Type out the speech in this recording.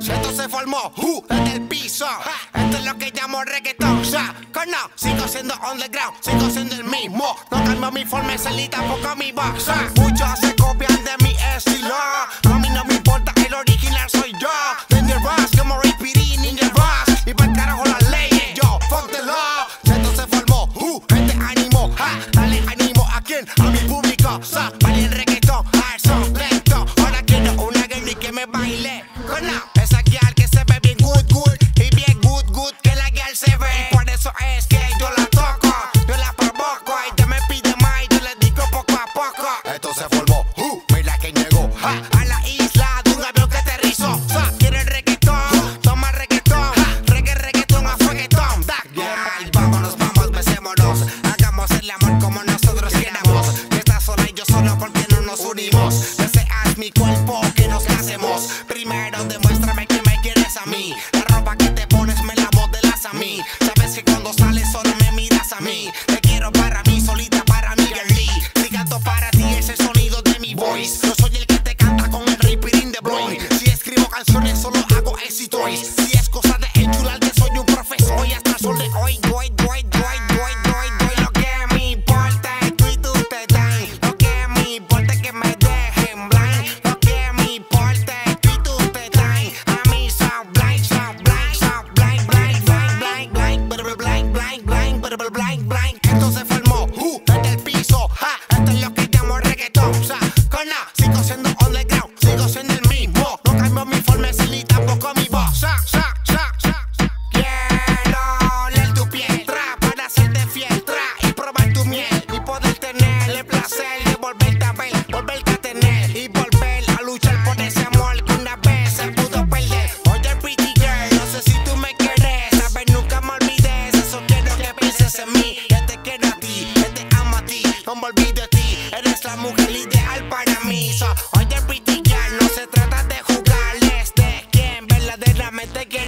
Esto se formó, uh, desde el piso. Esto es lo que llamo reggaeton. Ya, no, sigo siendo underground, sigo siendo el mismo. No cambio mi forma de salir, tampoco mi box. Ja. esto se formó. Uh, mira que llegó a la isla de un avión que aterrizó. Ja, ¿Quieren reggaetón? Toma reggaetón. Ja, reggae, reggaetón, a fueguetón. Back, yeah. Vámonos, vamos, besémonos. Hagamos el amor como nosotros queramos. Que estás sola y yo solo porque no nos unimos. Deseas mi cuerpo, que nos casemos. Primero demuéstrame que me quieres a mí. blank, blank. pienses en mí, ya te este quiero a ti, ya te amo a ti, no me olvido de ti, eres la mujer ideal para mí. So, oye, piticar, no se trata de jugar, es de quien verdaderamente quiere.